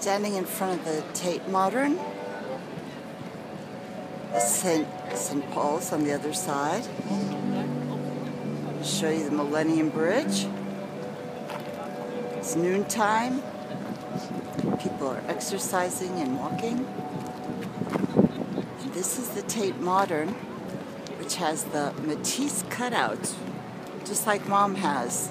standing in front of the Tate Modern. St. St. Paul's on the other side. Show you the Millennium Bridge. It's noontime. People are exercising and walking. And this is the Tate Modern, which has the Matisse cutout, just like mom has.